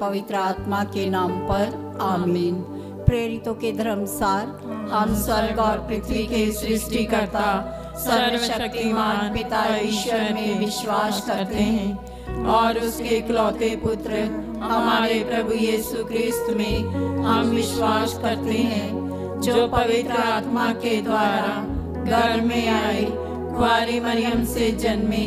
पवित्र आत्मा के नाम पर आमीन। प्रेरितों के धर्मसार, हम स्वर्ग और पृथ्वी के सृष्टिकर्ता, सर्वशक्तिमान पिता ईश्वर में विश्वास करते हैं और उसके इकलौते पुत्र, हमारे प्रभु यीशु क्रिस्त में हम विश्वास करते हैं, जो पवित्र आत्मा के द्वारा घर में आए कुआरी मरियम से जन्मे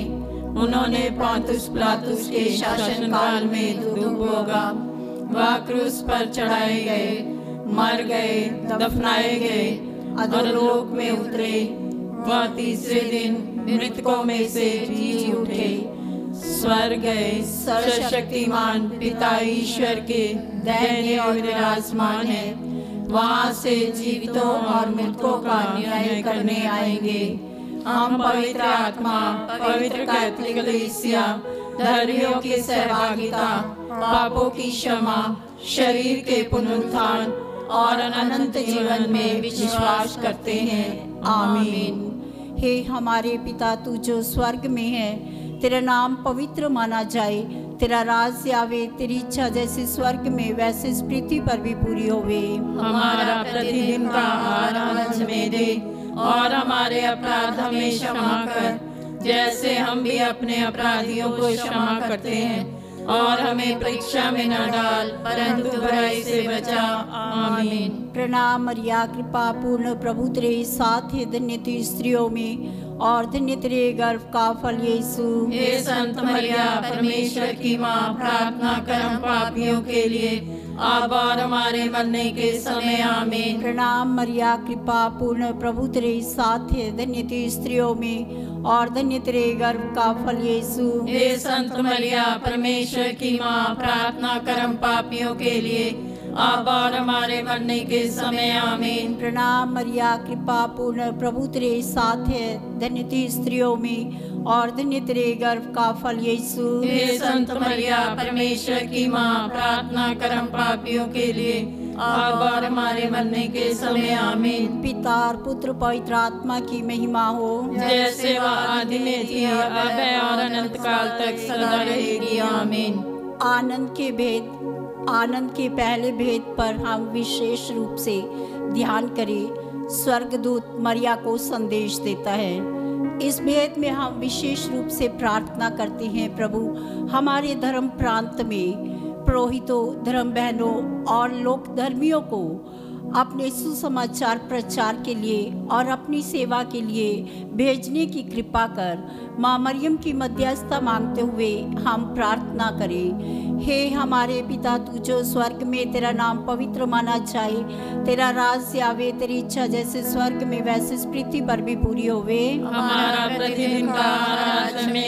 उन्होंने पौंतुस पिलातुस के शासन काल में दुख भोगा। वह क्रूस पर चढ़ाए गए, मर गए, दफनाए गए, अधोलोक में उतरे। वह तीसरे दिन मृतकों में से जी उठे। स्वर गए, सर्वशक्तिमान पिता ईश्वर के दैन्य और विराजमान है। वहाँ से जीवितों और मृतकों का न्याय करने आएँगे। हम पवित्र आत्मा, पवित्र कैथलिक धर्मियों की सहभागिता, पापों की क्षमा, शरीर के पुनरुत्थान और अनंत जीवन में विश्वास करते हैं। आमीन। हे हमारे पिता, तू जो स्वर्ग में है, तेरा नाम पवित्र माना जाए, तेरा राज आवे तेरी इच्छा जैसे स्वर्ग में वैसे पृथ्वी पर भी पूरी होवे। हमारा प्रतिदिन का आहार आज में दे और हमारे अपराध हमें क्षमा कर जैसे हम भी अपने अपराधियों को क्षमा करते हैं और हमें परीक्षा में न डाल परंतु बुराई से बचा। आमीन। प्रणाम मरिया कृपा पूर्ण प्रभु तेरे साथ है धन्य तू स्त्रियों में और धन्य तेरे गर्भ का फल यीशु। हे संत मरिया परमेश्वर की माँ प्रार्थना कर हम पापियों के लिए अब और हमारे मरने के समय आमीन। प्रणाम मरिया कृपा पूर्ण प्रभु तेरे साथ है धन्य तेरी स्त्रियों में और धन्य तेरे गर्भ का फल यीशु। हे संत मरिया परमेश्वर की माँ प्रार्थना करम पापियों के लिए। अब और हमारे मरने के समय आमीन। प्रणाम मरिया कृपा पूर्ण प्रभु तेरे साथ है। धन्य तू स्त्रियों में और धन्य तेरे गर्भ का फल यीशु। हे संत मरिया परमेश्वर की माँ प्रार्थना कर हम पापियों के लिए अब और हमारे मरने के समय आमीन। पिता और पुत्र पवित्र आत्मा की महिमा हो। जैसे वह आदि में थी अब और अनंत काल तक सदा रहेगी आमीन। आनंद के भेद आनंद के पहले भेद पर हम विशेष रूप से ध्यान करें। स्वर्गदूत मरिया को संदेश देता है। इस भेद में हम विशेष रूप से प्रार्थना करते हैं, प्रभु, हमारे धर्म प्रांत में, पुरोहितों धर्म बहनों और लोक धर्मियों को अपने सुसमाचार प्रचार के लिए और अपनी सेवा के लिए भेजने की कृपा कर माँ मरियम की मध्यस्थता मांगते हुए हम प्रार्थना करें। हे हमारे पिता, तू जो स्वर्ग में तेरा नाम पवित्र माना जाए, तेरा राज आवे, तेरी इच्छा जैसे स्वर्ग में वैसे पृथ्वी पर भी पूरी होवे। हमारा प्रतिदिन का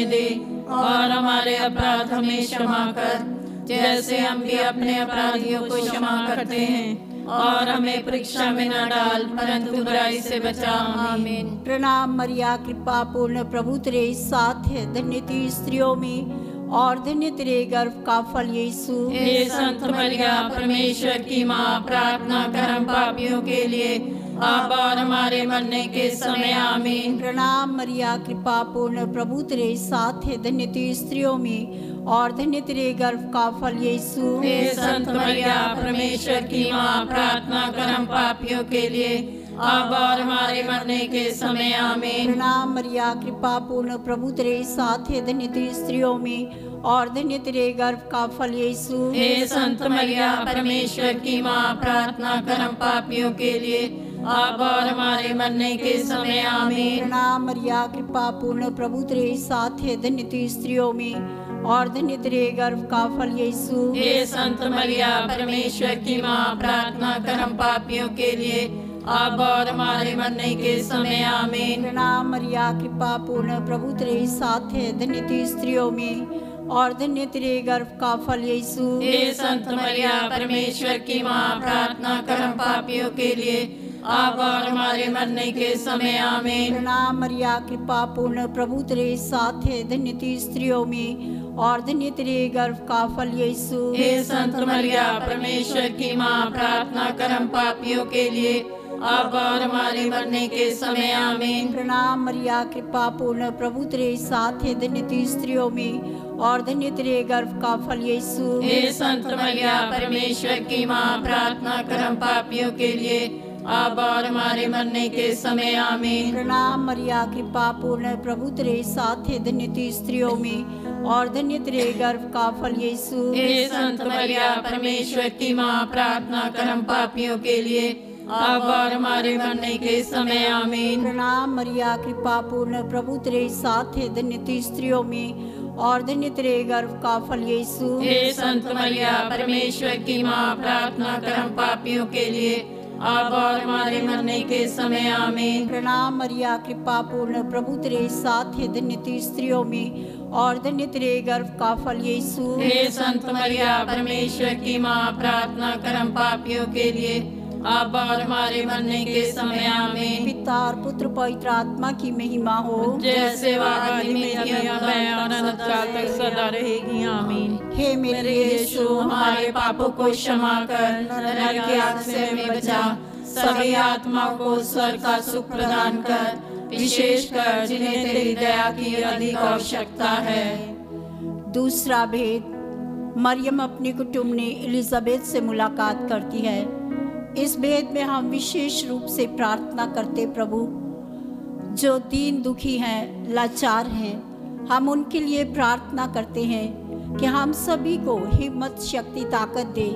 दे और हमारे अपराध हमें क्षमा कर, जैसे हम भी अपने अपराधियों को क्षमा करते हैं। और हमें परीक्षा में न डाल परंतु बुराई से बचा आमीन। प्रणाम मरिया कृपा पूर्ण प्रभु तेरे साथ है। धन्य तू स्त्रियों में और धन्य तेरे गर्भ का फल यीशु। हे संत मरिया परमेश्वर की माँ प्रार्थना कर हम पापियों के लिए। अब और हमारे मरने के समय आमीन। प्रणाम मरिया कृपा पूर्ण प्रभु तेरे साथ है। धन्य तू स्त्रियों में और धन्य तेरे गर्भ का फल यीशु। हे संत मरिया परमेश्वर की माँ प्रार्थना कर हम पापियों के लिए अब और हमारे मरने के समय आमीन। प्रणाम मरिया कृपा पूर्ण प्रभु तेरे साथ है धन्य तू स्त्रियों में और धन्य तेरे गर्भ का फल यीशु। हे संत मरिया परमेश्वर की माँ प्रार्थना कर हम पापियों के लिए अब और हमारे मरने के समय आमीन। प्रणाम मरिया कृपा पूर्ण प्रभु तेरे साथ है धन्य तू स्त्रियों में और धन्य तेरे गर्भ का फल यीशु। हे संत मरिया परमेश्वर की माँ प्रार्थना कर हम पापियों के लिए। अब और हमारे मरने के समय आमीन। प्रणाम मरिया कृपा पूर्ण प्रभु तेरे साथ है धन्य तू स्त्रियों में। और धन्य तेरे गर्भ का फल यीशु। हे संत मरिया परमेश्वर की माँ प्रार्थना कर हम पापियों के लिए। अब और हमारे मरने के समय आमीन। प्रणाम मरिया कृपा पूर्ण प्रभु तेरे साथ है धन्य स्त्रियों में। और धन्य तेरे गर्भ का फल यीशु। हे संत मरिया परमेश्वर की माँ प्रार्थना कर हम पापियों के लिए अब और हमारे मरने के समय आमीन। प्रणाम मरिया कृपा पूर्ण प्रभु तेरे साथ है धन्य तू स्त्रियों में और धन्य तेरे गर्भ का फल यीशु। हे संत मरिया परमेश्वर की माँ प्रार्थना कर हम पापियों के लिए अब और हमारे मरने के समय आमीन। प्रणाम मरिया कृपा पूर्ण प्रभु तेरे साथ है धन्य तू स्त्रियों में और धन्य तेरे गर्भ का फल यीशु। हे संत मरिया परमेश्वर की माँ प्रार्थना कर हम पापियों के लिए। अब और हमारे मरने के समय आमीन। प्रणाम मरिया कृपा पूर्ण प्रभु तेरे साथ है धन्य तू स्त्रियों में। और धन्य तेरे गर्भ का फल यीशु। हे संत मरिया परमेश्वर की माँ प्रार्थना कर हम पापियों के लिए। अब और हमारे मरने के समय आमीन। प्रणाम मरिया कृपा पूर्ण प्रभु तेरे साथ है धन्य तू स्त्रियों में। और धन्य तेरे गर्भ का फल यीशु। हे संत मरिया परमेश्वर की माँ प्रार्थना करम पापियों के लिए अब और हमारे मरने के समय आमीन। पिता और पुत्र पवित्र आत्मा की महिमा हो। जैसे में तक सदा रहेगी आमीन। हे मेरे यीशु हमारे पापों को क्षमा कर नरक के आग से हमें बचा। सभी आत्माओं को स्वर्ग का सुख प्रदान कर विशेष कर जिन्हें तेरी दया की अधिक आवश्यकता है। दूसरा भेद, मरियम अपने कुटुंब ने एलिजाबेथ से मुलाकात करती है। इस भेद में हम विशेष रूप से प्रार्थना करते, प्रभु, जो दीन दुखी हैं, लाचार हैं। हम उनके लिए प्रार्थना करते हैं कि हम सभी को हिम्मत, शक्ति, ताकत दे,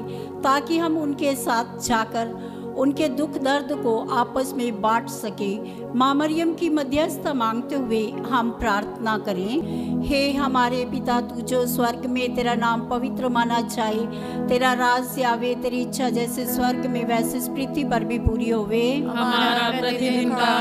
ताकि हम उनके साथ जाकर उनके दुख दर्द को आपस में बांट सके। माँ मरियम की मध्यस्थ मांगते हुए हम प्रार्थना करें, हे हमारे पिता, तू जो स्वर्ग में तेरा नाम पवित्र माना जाए, तेरा राज आवे, तेरी इच्छा जैसे स्वर्ग में वैसे पृथ्वी पर भी पूरी होवे। हमारा प्रतिदिन का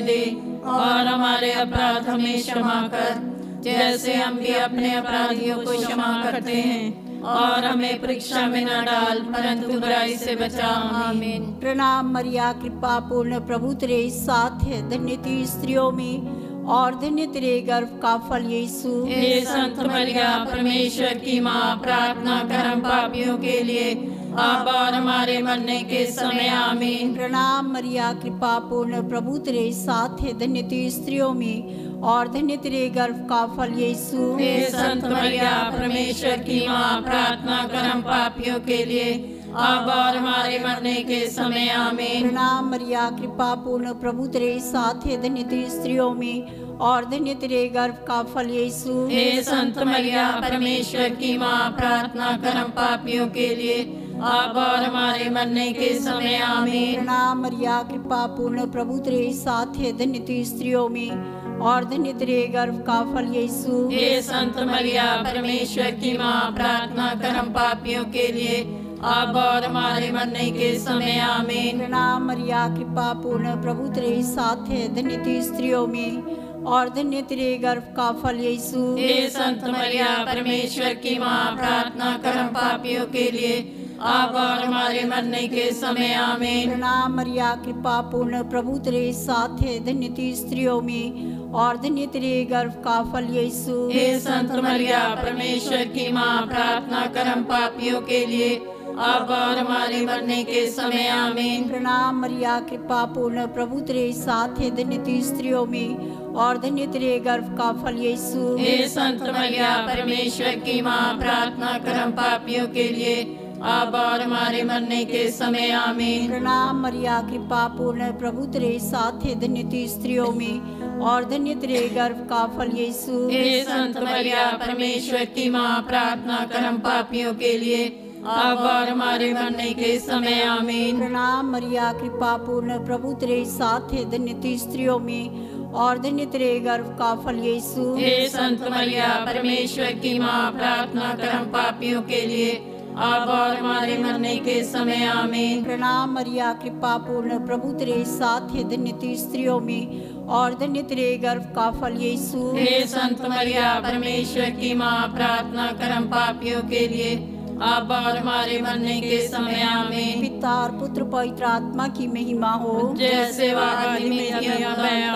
दे और हमारे अपराध हमें क्षमा कर, जैसे हम भी अपने अपराधियों को क्षमा करते हैं। और हमें परीक्षा में न डाल परंतु बुराई से बचा आमीन। प्रणाम मरिया कृपा पूर्ण प्रभु तेरे साथ है। धन्य तू स्त्रियों में और धन्य तेरे गर्भ का फल यीशु। हे संत मरिया परमेश्वर की माँ प्रार्थना कर हम पापियों के लिए। अब और हमारे मरने के समय आमीन। प्रणाम मरिया कृपा पूर्ण प्रभु तेरे साथ है। धन्य तू स्त्रियों में और धन्य तेरे गर्भ का फल यीशु। हे संत मरिया परमेश्वर की माँ प्रार्थना कर हम पापियों के लिए। अब और हमारे मरने के समय आमीन। प्रणाम मरिया कृपा पूर्ण प्रभु तेरे साथ है धन्य तू स्त्रियों में। और धन्य तेरे गर्भ का फल यीशु। हे संत मरिया परमेश्वर की माँ प्रार्थना कर हम पापियों के लिए। अब और हमारे मरने के समय आमीन। प्रणाम मरिया कृपा पूर्ण प्रभु तेरे साथ है धन्य तू स्त्रियों में। और तेरे गर्भ का फल यीशु। हे संत मरिया परमेश्वर की माँ प्रार्थना कर हम पापियों के लिए। अब और हमारे मरने के समय आमीन। प्रणाम मरिया कृपा पूर्ण प्रभु तेरे साथ है धन्य तू स्त्रियों में। और धन्य तेरे गर्भ का फल यीशु। हे संत मरिया परमेश्वर की माँ प्रार्थना कर हम पापियों के लिए। अब और हमारे मरने के समय आमीन। प्रणाम मरिया कृपा पूर्ण प्रभु तेरे साथ है धन्य तू स्त्रियों में। और धन्य तेरे गर्भ का फल यीशु हे संत मरिया परमेश्वर की माँ प्रार्थना करम पापियों के लिए। अब और हमारे मरने के समय आमीन। प्रणाम मरिया कृपा पूर्ण प्रभु तेरे साथ है धन्य तू स्त्रियों में। और धन्य तेरे गर्भ का फल यीशु हे संत मरिया परमेश्वर की माँ प्रार्थना करम पापियों के लिए। अब और हमारे मरने के समय आमीन। प्रणाम मरिया कृपा पूर्ण प्रभु तेरे साथ है धन्य तू स्त्रियों में। और धन्य तेरे गर्भ का फल यीशु हे संत मरिया परमेश्वर की माँ प्रार्थना करम पापियों के लिए। अब और हमारे मरने के समय आमीन। प्रणाम मरिया कृपा पूर्ण प्रभु तेरे साथ है धन्य तू स्त्रियों में। और धन्य तेरे गर्भ का फल यीशु। हे संत मरिया परमेश्वर की माँ प्रार्थना करम पापियों के लिए। अब और हमारे मरने के समय आमीन। प्रणाम मरिया कृपा पूर्ण प्रभु तेरे साथ है धन्य तू स्त्रियों में। और धन्य तेरे गर्भ का फल यीशु। हे संत मरिया परमेश्वर की माँ प्रार्थना करम पापियों के लिए। अब और हमारे मरने के समय आमीन। पिता और पुत्र पवित्र आत्मा की महिमा हो। जैसे में मैं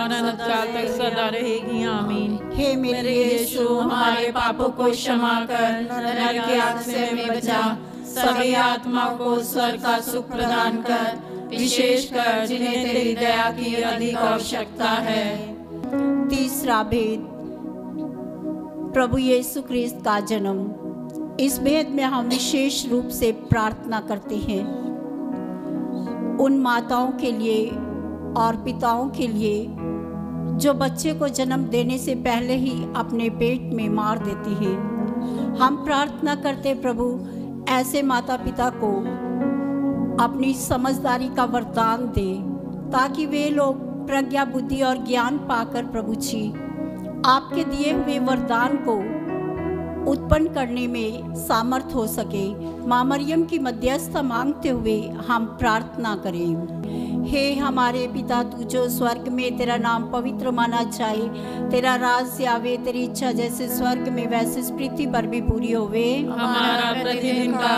तक सदा रहेगी आमीन। हे मेरे मेरे यीशु हमारे पापों को क्षमा कर। नरक के आग से हमें बचा। सभी आत्मा को स्वर्ग का सुख प्रदान कर। विशेष कर जिन्हें तेरी दया की अधिक आवश्यकता है। तीसरा भेद, प्रभु यीशु क्रिस्त का जन्म। इस भेद में हम विशेष रूप से प्रार्थना करते हैं। उन माताओं के लिए और पिताओं के लिए जो बच्चे को जन्म देने से पहले ही अपने पेट में मार देती हैं। हम प्रार्थना करते प्रभु, ऐसे माता पिता को अपनी समझदारी का वरदान दे, ताकि वे लोग प्रज्ञा, बुद्धि और ज्ञान पाकर प्रभु जी, आपके दिए हुए वरदान को उत्पन्न करने में सामर्थ हो सके। माँ मरियम की मध्यस्थता मांगते हुए हम प्रार्थना करें। हे हमारे पिता, तू जो स्वर्ग में तेरा नाम पवित्र माना जाए, तेरा राज आवे, तेरी इच्छा जैसे स्वर्ग में वैसे पृथ्वी पर भी पूरी होवे। हमारा प्रतिदिन का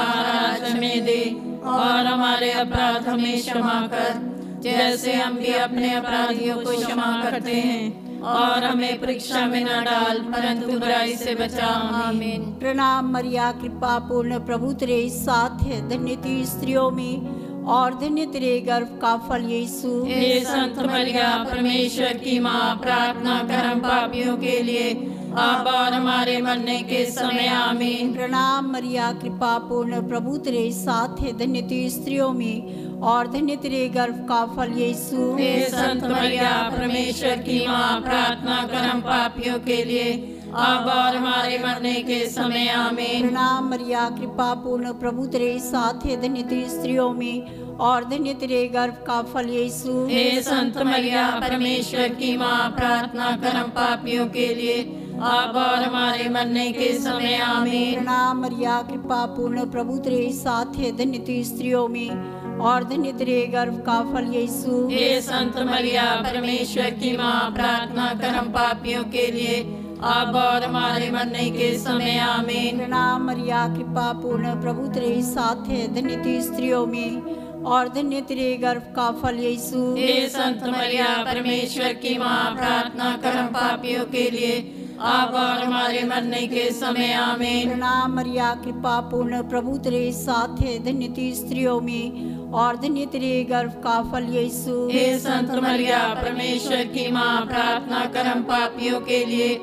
हमें दे। और हमारे अपराध हमें क्षमा कर जैसे हम भी अपने अपराधियों को क्षमा करते हैं और हमें परीक्षा में न डाल परंतु बुराई से बचा आमीन। प्रणाम मरिया कृपा पूर्ण प्रभु तेरे साथ है धन्य तू स्त्रियों में और धन्य तेरे गर्भ का फल यीशु। हे संत मरिया परमेश्वर की माँ प्रार्थना करम पापियों के लिए अब और हमारे मरने के समय आमीन। प्रणाम मरिया कृपा पूर्ण प्रभु तेरे साथ है धन्य तू स्त्रियों में और धन्य तेरे गर्भ का फल यीशु। हे संत मरिया परमेश्वर की माँ प्रार्थना करम पापियों के लिए अब और हमारे मरने के समय आमीन। प्रणाम मरिया कृपा पूर्ण प्रभु तेरे साथ है धन्य तू स्त्रियों में और धन्य तेरे गर्भ का फल यीशु। हे संत मरिया परमेश्वर की माँ प्रार्थना करम पापियों के लिए अब और हमारे मरने के समय आमीन। प्रणाम मरिया कृपा पूर्ण प्रभु तेरे साथ है धन्य तू स्त्रियों में और धन्य तेरे गर्भ का फल यीशु। हे संत मरिया परमेश्वर की माँ प्रार्थना करम पापियों के लिए अब और हमारे मरने के समय आमीन। प्रणाम मरिया कृपा पूर्ण प्रभु तेरे साथ है धन्य तू स्त्रियों में और धन्य तेरे गर्भ का फल यीशु। हे संत मरिया परमेश्वर की माँ प्रार्थना करम पापियों के लिए अब और हमारे मरने के समय आमीन। प्रणाम मरिया कृपा पूर्ण प्रभु तेरे साथ है धन्य तू स्त्रियों में और धन्य तेरे गर्भ का फल यीशु। हे संत मरिया परमेश्वर की माँ प्रार्थना करम पापियों के लिए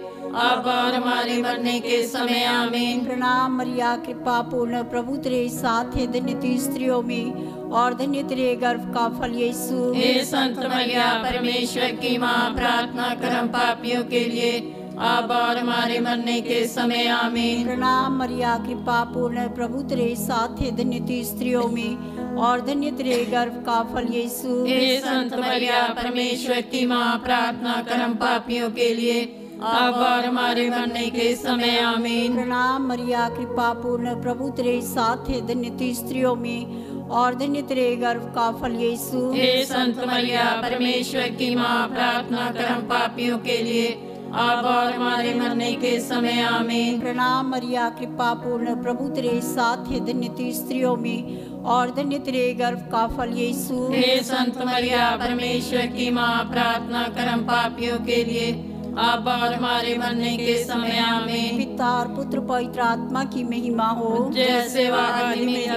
अब और हमारे मरने के समय आमीन। प्रणाम मरिया कृपा पूर्ण प्रभु तेरे साथ है धन्य तू स्त्रियों में और धन्य तेरे गर्भ का फल यीशु। हे संत मरिया परमेश्वर की माँ प्रार्थना करम पापियों के लिए अब और हमारे मरने के समय आमीन। प्रणाम मरिया कृपा पूर्ण प्रभु तेरे साथ है धन्य तू स्त्रियों में और धन्य तेरे गर्भ का फल यीशु। हे संत मरिया परमेश्वर की माँ प्रार्थना करम पापियों के लिए अब और हमारे मरने के समय आमीन। प्रणाम मरिया कृपा पूर्ण प्रभु तेरे साथ है धन्य तू स्त्रियों में और धन्य तेरे गर्भ का फल यीशु। हे संत मरिया परमेश्वर की माँ प्रार्थना करम पापियों के लिए अब और हमारे मरने के समय आमीन। प्रणाम मरिया कृपा पूर्ण प्रभु तेरे साथ है धन्य तू स्त्रियों में और धन्य तेरे गर्भ का फल यीशु। हे संत मरिया परमेश्वर की माँ प्रार्थना करम पापियों के लिए। अब और हमारे मरने के समय आमीन। पिता और पुत्र पवित्र आत्मा की महिमा हो। जैसे में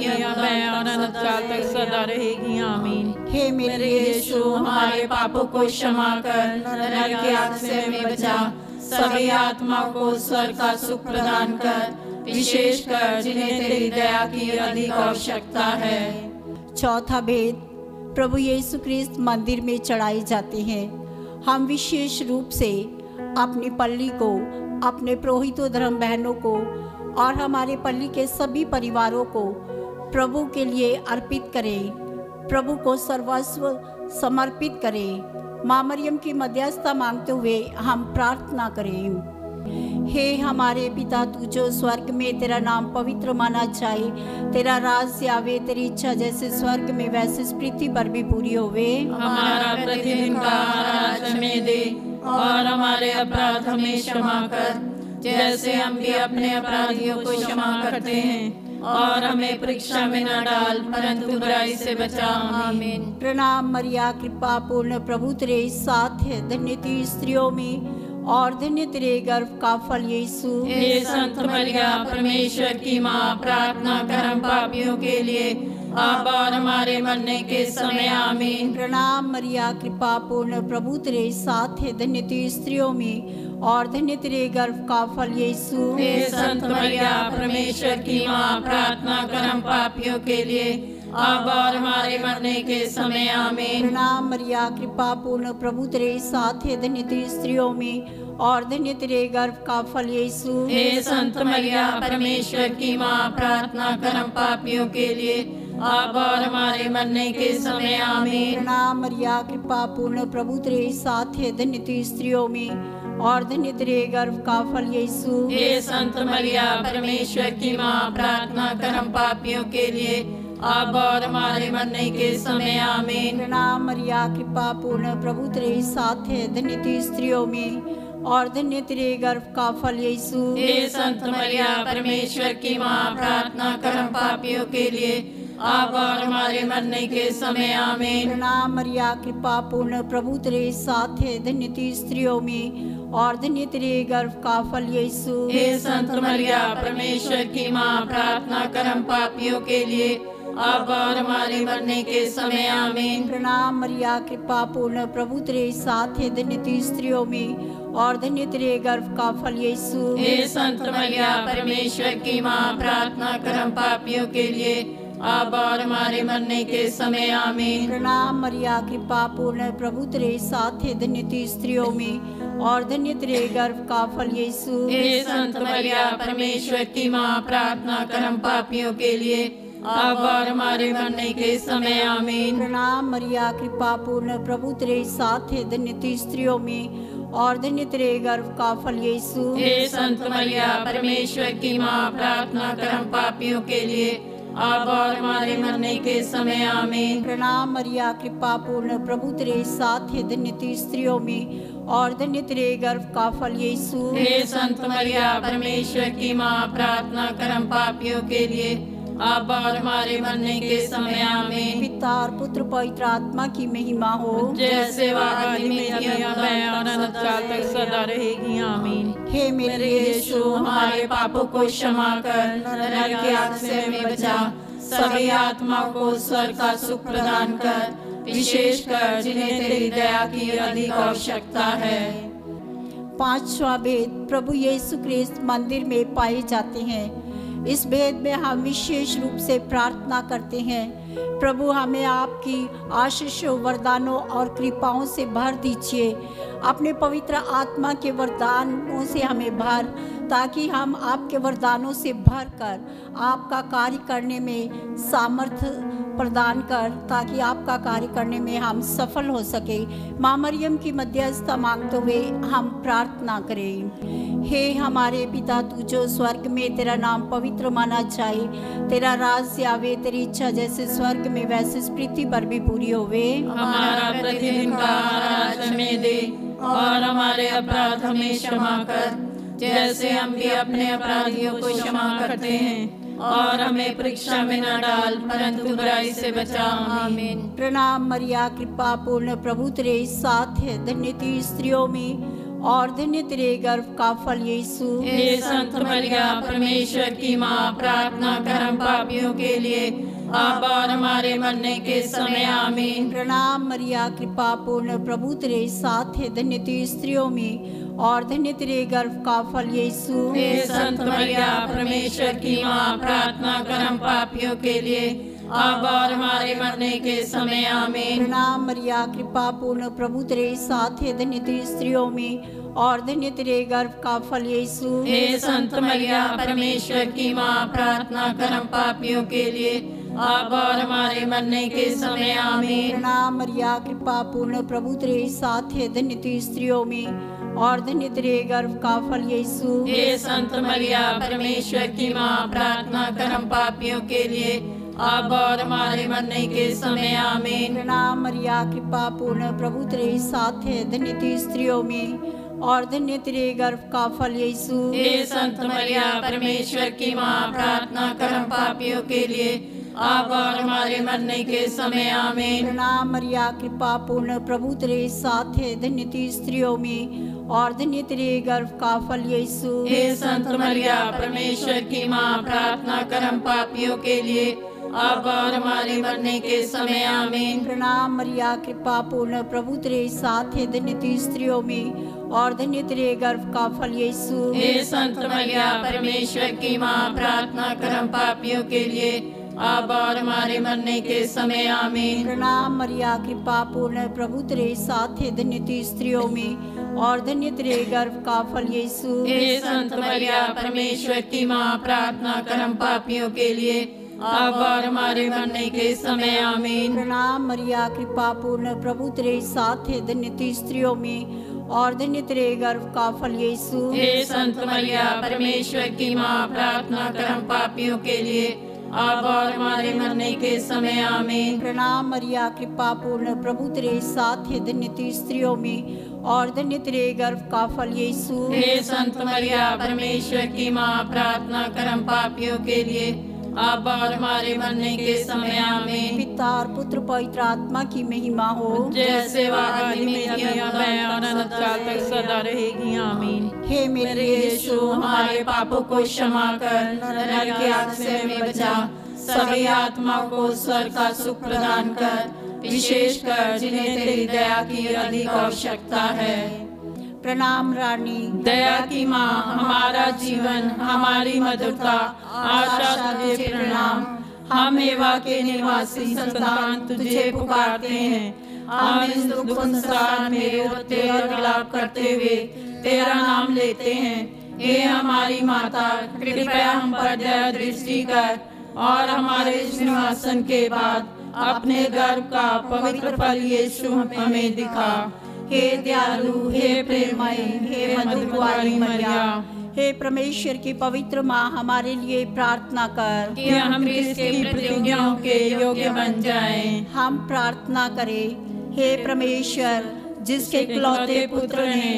तक सदा रहेगी आमीन। हे मेरे यीशु हमारे पापों को क्षमा कर। नरक की आग से हमें बचा। सभी आत्माओं को स्वर्ग का सुख प्रदान कर। विशेष कर जिन्हें तेरी दया की अधिक आवश्यकता है। चौथा भेद प्रभु यीशु क्रिस्त मंदिर में चढ़ाए जाते हैं। हम विशेष रूप से अपनी पल्ली को, अपने पुरोहितों धर्म बहनों को और हमारे पल्ली के सभी परिवारों को प्रभु के लिए अर्पित करें। प्रभु को सर्वस्व समर्पित करें। माँ मरियम की मध्यस्थता मांगते हुए हम प्रार्थना करें। हे हमारे पिता, तू जो स्वर्ग में तेरा नाम पवित्र माना जाए, तेरा राज आवे, तेरी इच्छा जैसे स्वर्ग में, वैसे पृथ्वी पर भी पूरी होवे। हमारा प्रतिदिन का आज हमें दे। और हमारे अपराध हमें क्षमा कर जैसे हम भी अपने अपराधियों को क्षमा करते हैं और हमें परीक्षा में न डाल परंतु बुराई से बचा आमीन। प्रणाम मरिया कृपा पूर्ण प्रभु तेरे साथ है। धन्य तू स्त्रियों में और धन्य तेरे गर्भ का फल यीशु। हे संत मरिया परमेश्वर की माँ प्रार्थना कर हम पापियों के लिए अब और हमारे मरने के समय आमीन। प्रणाम मरिया कृपा पूर्ण प्रभु तेरे साथ है धन्य तू स्त्रियों में और धन्य तेरे गर्भ का फल यीशु। हे संत मरिया परमेश्वर की माँ प्रार्थना कर हम पापियों के लिए अब और हमारे मरने के समय आमीन। प्रणाम मरिया कृपा पूर्ण प्रभु तेरे साथ है धन्य तू स्त्रियों में और धन्य तेरे गर्भ का फल यीशु। हे संत मरिया परमेश्वर की माँ प्रार्थना कर हम पापियों के लिए अब और हमारे मरने के समय आमीन। प्रणाम मरिया कृपा पूर्ण प्रभु तेरे साथ है धन्य तू स्त्रियों में और धन्य तेरे गर्भ का फल यीशु। हे संत मरिया परमेश्वर की माँ प्रार्थना कर हम पापियों के लिए अब और हमारे मरने के समय आमीन। प्रणाम मरिया कृपा पूर्ण प्रभु तेरे साथ है धन्य तू स्त्रियों में और धन्य तेरे गर्भ का फल यीशु। हे संत मरिया परमेश्वर की माँ प्रार्थना कर हम पापियों के लिए अब और हमारे मरने के समय आमीन। प्रणाम मरिया कृपा पूर्ण प्रभु तेरे साथ है धन्य तू स्त्रियों में और धन्य तेरे गर्भ का फल यीशु। हे संत मरिया परमेश्वर की माँ प्रार्थना कर हम पापियों के लिए अब और हमारे मरने के समय आमीन। प्रणाम मरिया कृपा पूर्ण प्रभु तेरे साथ है धन्य तू स्त्रियों में और धन्य तेरे गर्भ का फल यीशु। हे संत मरिया परमेश्वर की माँ प्रार्थना कर हम पापियों के लिए अब और हमारे मरने के समय आमीन। प्रणाम मरिया कृपा पूर्ण प्रभु तेरे साथ है धन्य तू स्त्रियों में और धन्य तेरे गर्भ का फल यीशु। हे संत मरिया परमेश्वर की माँ प्रार्थना कर हम पापियों के लिए अब और हमारे मरने के समय आमीन। प्रणाम मरिया कृपा पूर्ण प्रभु तेरे साथ है धन्य तू स्त्रियों में और धन्य तेरे गर्भ का फल यीशु। हे संत मरिया परमेश्वर की माँ प्रार्थना कर हम पापियों के लिए अब और हमारे मरने के समय आमीन। प्रणाम मरिया कृपा पूर्ण प्रभु तेरे साथ है धन्य तू स्त्रियों में और धन्य तेरे गर्भ का फल यीशु। हे संत मरिया परमेश्वर की माँ प्रार्थना करम पापियों के लिए। अब और हमारे मरने के समय आमीन। पिता और पुत्र पवित्र आत्मा की महिमा हो। जैसे में तक सदा रहेगी आमीन। हे मेरे यीशु हमारे पापों को क्षमा कर। नरक की आग से हमें बचा। सभी आत्माओं को स्वर्ग का सुख प्रदान कर। विशेष कर जिन्हें तेरी दया की अधिक आवश्यकता है। पांचवा भेद प्रभु यीशु क्रिस्त मंदिर में पाए जाते हैं। इस भेद में हम विशेष रूप से प्रार्थना करते हैं। प्रभु, हमें आपकी आशीषों, वरदानों और कृपाओं से भर दीजिए। अपने पवित्र आत्मा के वरदानों से हमें भर ताकि हम आपके वरदानों से भर कर आपका कार्य करने में सामर्थ्य प्रदान कर, ताकि आपका कार्य करने में हम सफल हो सके। माँ मरियम की मध्यस्थता मांगते हुए हम प्रार्थना करें। हे हमारे पिता, तू जो स्वर्ग में तेरा नाम पवित्र माना जाए, तेरा राज आवे, तेरी इच्छा जैसे स्वर्ग में वैसे पृथ्वी पर भी पूरी होवे। हमारा प्रतिदिन का दे और हमारे अपराध हमें क्षमा कर। जैसे हम भी अपने अपराधियों को क्षमा करते हैं और हमें परीक्षा में न डाल परंतु बुराई से बचा आमीन। प्रणाम मरिया कृपा पूर्ण प्रभु तेरे साथ है। धन्य तू स्त्रियों में और धन्य तेरे गर्भ का फल यीशु। हे संत मरिया परमेश्वर की माँ प्रार्थना कर हम पापियों के लिए अब और हमारे मरने के समय। आमीन। प्रणाम मरिया कृपा पूर्ण प्रभु तेरे साथ है। धन्य तू स्त्रियों में और धन्य तेरे गर्भ का फल यीशु। संत मरिया परमेश्वर की माँ प्रार्थना कर हम पापियों के लिए। अब और हमारे मरने के समय आमीन। प्रणाम मरिया कृपा पूर्ण प्रभु तेरे साथ है धन्य तू स्त्रियों में। और धन्य तेरे गर्भ का फल यीशु। हे संत मरिया परमेश्वर की माँ प्रार्थना कर हम पापियों के लिए। अब और हमारे मरने के समय आमीन। प्रणाम मरिया कृपा पूर्ण प्रभु तेरे साथ है धन्य तू स्त्रियों में। और तेरे गर्भ का फल यीशु। हे संत मरिया परमेश्वर की माँ प्रार्थना कर हम पापियों के लिए। अब और हमारे मरने के समय आमीन। प्रणाम मरिया कृपा पूर्ण प्रभु तेरे साथ है धन्य तू स्त्रियों में। और धन्य तेरे गर्भ का फल यीशु। हे संत मरिया परमेश्वर की माँ प्रार्थना कर हम पापियों के लिए। अब और हमारे मरने के समय आमीन। प्रणाम मरिया कृपा पूर्ण प्रभु तेरे साथ है धन्य तू स्त्रियों में। और धन्य तेरे गर्भ का फल यीशु हे संत मरिया परमेश्वर की माँ प्रार्थना कर हम पापियों के लिए। अब और हमारे मरने के समय आमीन। प्रणाम मरिया कृपा पूर्ण प्रभु तेरे साथ है धन्य तू स्त्रियों में। और धन्य तेरे गर्भ का फल यीशु हे संत मरिया परमेश्वर की माँ प्रार्थना कर हम पापियों के लिए। अब और हमारे मरने के समय आमीन। प्रणाम मरिया कृपा पूर्ण प्रभु तेरे साथ है धन्य तू स्त्रियों में और धन्य तेरे गर्भ का फल यीशु। हे संत मरिया परमेश्वर की माँ प्रार्थना कर हम पापियों के लिए अब और हमारे मरने के समय आमीन। प्रणाम मरिया कृपा पूर्ण प्रभु तेरे साथ है धन्य तू स्त्रियों में और धन्य तेरे गर्भ का फल यीशु। हे संत मरिया परमेश्वर की माँ प्रार्थना कर हम पापियों के लिए अब और हमारे मरने के समय आमीन। प्रणाम मरिया कृपा पूर्ण प्रभु तेरे साथ है धन्य तू स्त्रियों में और धन्य तेरे गर्भ का फल यीशु। हे संत मरिया परमेश्वर की माँ प्रार्थना करम पापियों के लिए। और हमारे मरने के समय में पिता और पुत्र पवित्र आत्मा की महिमा हो। जैसे तक सदा रहेगी आमीन। हे मेरे यीशु हमारे पापों को क्षमा कर नरक के आग से हमें बचा। सभी आत्मा को स्वर्ग का सुख प्रदान कर विशेष कर जिन्हें तेरी दया की अधिक आवश्यकता है। प्रणाम रानी। दया की माँ, हमारा जीवन, हमारी मधुरता, आशा तुझे प्रणाम। हम एवा के निवासी संतान तुझे पुकारते हैं। हम इस दुख संसार में रोते और विलाप करते हुए तेरा नाम लेते हैं। हे हमारी माता, कृपया हम पर दया दृष्टि कर और हमारे सिंहासन के बाद अपने गर्भ का पवित्र फल यीशु हमें दिखा। हे दयालु हे प्रेममय हे मधुकुआरी मरिया हे परमेश्वर की पवित्र माँ हमारे लिए प्रार्थना कर कि हम इसके प्रतिज्ञाओं के योग्य बन जाएँ। हम प्रार्थना करें हे परमेश्वर जिसके इकलौते पुत्र ने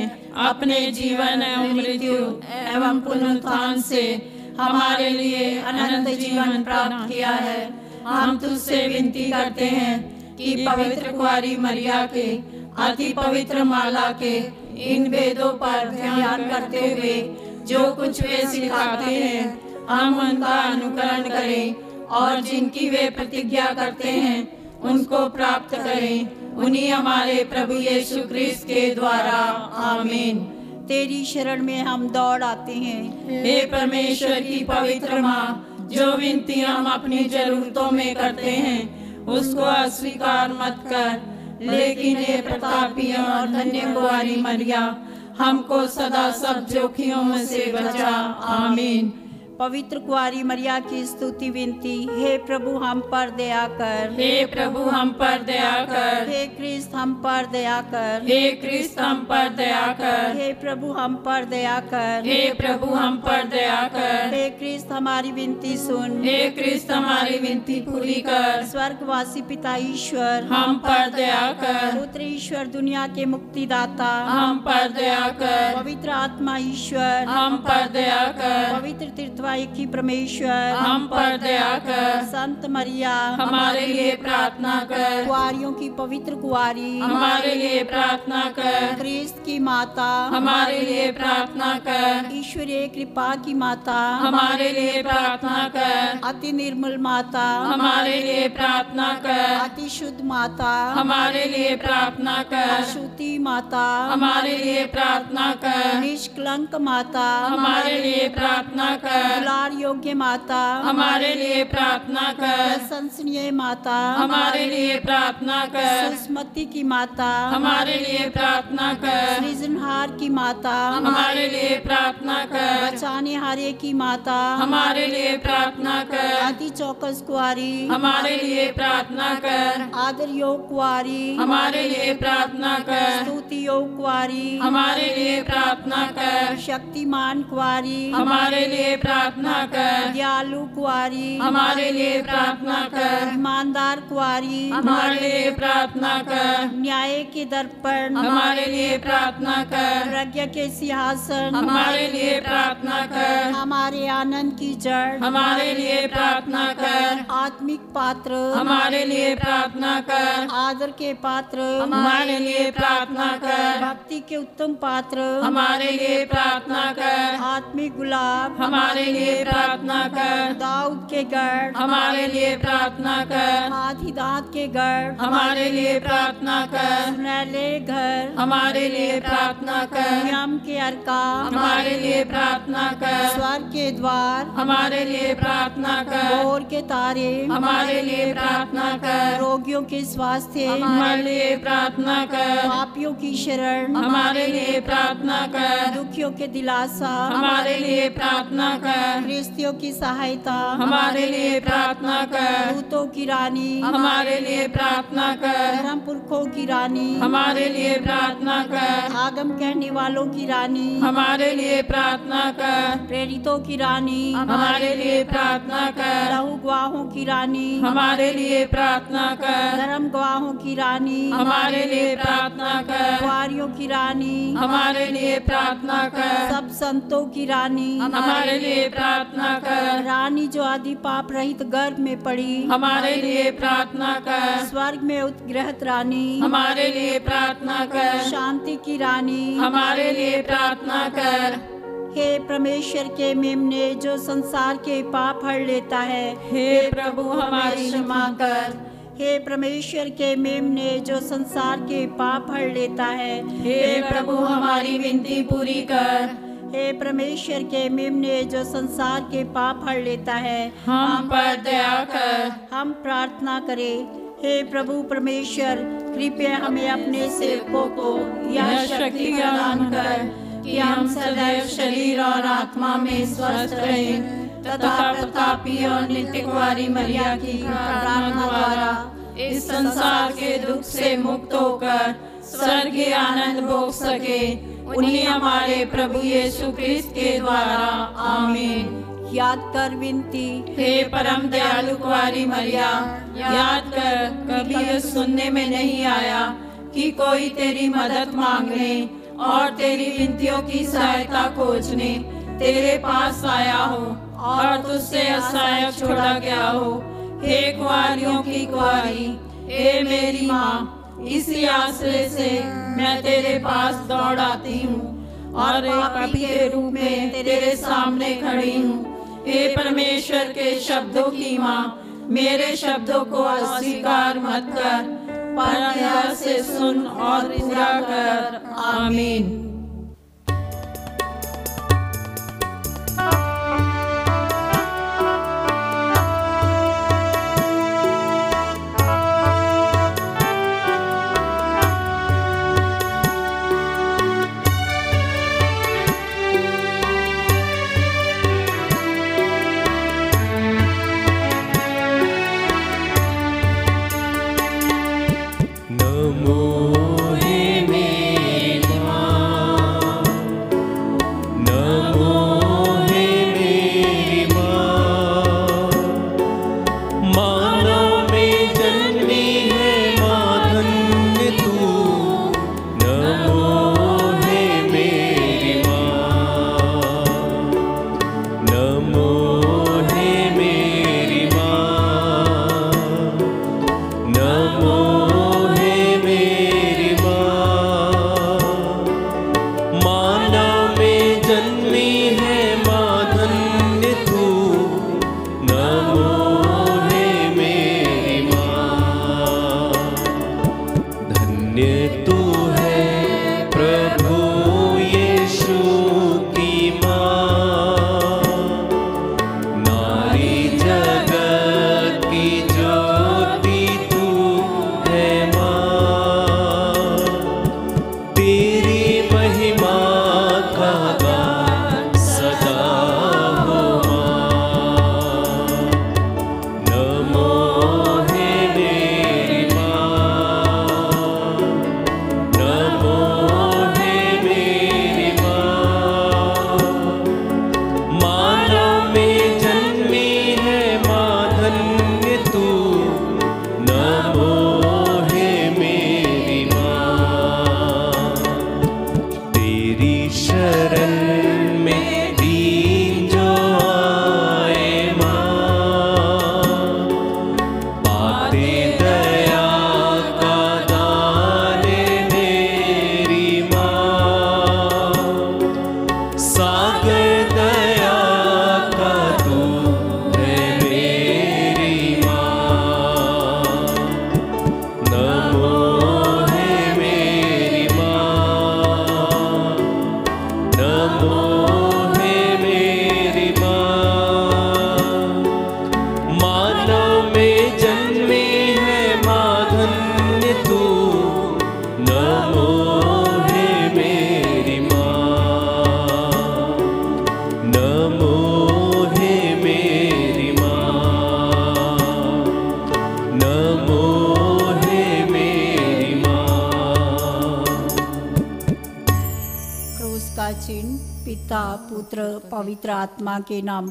अपने जीवन एवं मृत्यु एवं पुनरुत्थान से हमारे लिए अनंत जीवन प्राप्त किया है हम तुझसे विनती करते हैं कि पवित्र कुआरी मरिया के अति पवित्र माला के इन वेदों पर ध्यान करते हुए जो कुछ वे सिखाते हैं हम उनका अनुकरण करें और जिनकी वे प्रतिज्ञा करते हैं उनको प्राप्त करें। उन्हीं हमारे प्रभु यीशु क्रिस्त के द्वारा। आमीन। तेरी शरण में हम दौड़ आते हैं। हे परमेश्वर की पवित्र माँ जो विनती हम अपनी जरूरतों में करते हैं उसको अस्वीकार मत कर। लेकिन ये प्रतापी और धन्य कुआरी मरिया, हमको सदा सब जोखियों में से बचा। आमीन। पवित्र कुआरी मरिया की स्तुति विनती हे प्रभु हम पर दया कर। हे प्रभु हम पर दया कर। हे क्रिस्त हम पर दया कर। हे क्रिस्त हम पर दया कर। हे प्रभु हम पर दया कर। हे प्रभु हम पर दया कर। हे क्रिस्त हमारी विनती सुन। हे क्रिस्त हमारी विनती पूरी कर। स्वर्गवासी पिता ईश्वर हम पर दया कर। पुत्र ईश्वर दुनिया के मुक्तिदाता। हम पर दया कर। पवित्र आत्मा ईश्वर हम पर दया कर। पवित्र तीर्थवाई की परमेश्वर हम पर दया कर। संत मरिया हमारे लिए प्रार्थना कर। कुआरियों की पवित्र कुआरी हमारे लिए प्रार्थना कर। क्रिस्त की माता हमारे लिए प्रार्थना कर। ईश्वरीय कृपा की माता हमारे लिए प्रार्थना कर। अति निर्मल माता हमारे लिए प्रार्थना कर। अति शुद्ध माता हमारे लिए प्रार्थना कर। अशुद्धि माता हमारे लिए प्रार्थना कर। निष्कलंक माता हमारे लिए प्रार्थना कर। दुलार योग्य माता हमारे लिए प्रार्थना कर। प्रशंसनीय माता। हमारे लिए प्रार्थना कर। सुस्मति की माता। हमारे लिए प्रार्थना कर। सृजनहार की माता। हमारे लिए प्रार्थना कर। बचाने हारे की माता। हमारे लिए प्रार्थना कर। अति चौकस कुआरी। हमारे लिए प्रार्थना कर। आदर योग कुआरी। हमारे लिए प्रार्थना कर। स्तुति योग कुआरी। हमारे लिए प्रार्थना कर। शक्तिमान कुआरी। हमारे लिए प्रार्थना कर। दयालु कुआरी। हमारे लिए प्रार्थना कर। ईमानदार कुआरी। हमारे लिए प्रार्थना कर। न्याय के दर्पण। हमारे लिए प्रार्थना कर। प्रज्ञा के सिंहासन। हमारे लिए प्रार्थना कर। हमारे आनंद की जड़। हमारे लिए प्रार्थना कर। आत्मिक पात्र। हमारे लिए प्रार्थना कर। आदर के पात्र। हमारे लिए प्रार्थना कर। भक्ति के उत्तम पात्र। हमारे लिए प्रार्थना कर। आत्मिक गुलाब। हमारे लिए प्रार्थना कर दाऊद के गढ़ हमारे लिए प्रार्थना कर हाथी दांत के गढ़ हमारे लिए प्रार्थना कर सुनहले घर हमारे लिए प्रार्थना कर यम के अर्का हमारे लिए प्रार्थना कर स्वर्ग के द्वार हमारे लिए प्रार्थना कर और के तारे हमारे लिए प्रार्थना कर रोगियों के स्वास्थ्य हमारे लिए प्रार्थना कर पापियों की शरण हमारे लिए प्रार्थना कर दुखियों के दिलासा हमारे लिए प्रार्थना कर ख्रिस्तियों की सहायता हमारे लिए प्रार्थना कर दूतों की रानी हमारे लिए प्रार्थना कर धर्म पुरखों की रानी हमारे लिए प्रार्थना कर आगम कहने वालों की रानी हमारे लिए प्रार्थना कर प्रेरितों की रानी हमारे लिए प्रार्थना कर लहू गवाहों की रानी हमारे लिए प्रार्थना कर धर्म गवाहों की रानी हमारे लिए प्रार्थना कर कुआरियों की रानी हमारे लिए प्रार्थना कर सब संतों की रानी हमारे लिए प्रार्थना कर। रानी जो आदि पाप रहित गर्भ में पड़ी हमारे लिए प्रार्थना कर। स्वर्ग में उत्ग्रहित रानी हमारे लिए प्रार्थना कर। शांति की रानी। हमारे लिए प्रार्थना कर। हे परमेश्वर के मेमने जो संसार के पाप हर लेता है हे प्रभु हमारी क्षमा कर। हे परमेश्वर के मेमने जो संसार के पाप हर लेता है हे प्रभु हमारी विनती पूरी कर। हे परमेश्वर के मेमने जो संसार के पाप हर लेता है हम पर दया कर हम प्रार्थना करें। हे प्रभु परमेश्वर कृपया हमें अपने सेवकों को यह शक्ति प्रदान कर कि हम सदैव शरीर और आत्मा में स्वस्थ रहें तथा प्रतापी और नित्य कुमारी मरिया की प्रार्थना द्वारा इस संसार के दुख से मुक्त होकर स्वर्गीय आनंद भोग सके। उन्हीं हमारे प्रभु यीशु क्रिस्त के द्वारा। आमीन। याद कर विनती। हे परम दयालु कुमारी मरिया याद कर कभी यह सुनने में नहीं आया कि कोई तेरी मदद मांगने और तेरी विनतियों की सहायता खोजने तेरे पास आया हो और तुझसे असहाय छोड़ा गया हो। हे कुआरियों की कुआरी हे मेरी माँ इसी आश्रय से मैं तेरे पास दौड़ आती हूँ और पापी के रूप में तेरे सामने खड़ी हूँ। हे परमेश्वर के शब्दों की माँ, मेरे शब्दों को अस्वीकार मत कर, पर से सुन और पूरा कर। आमीन।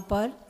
पर आमीन